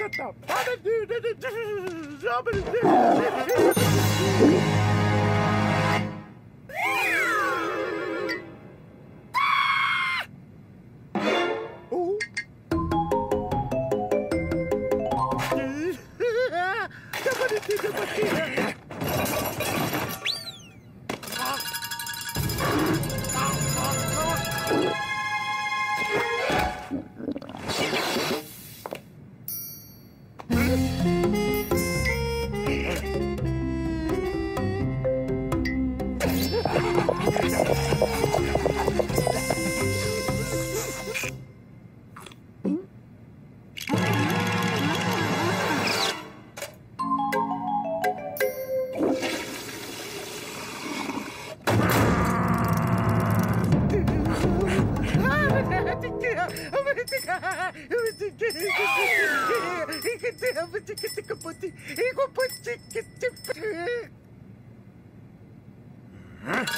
look at them. oh. Huh?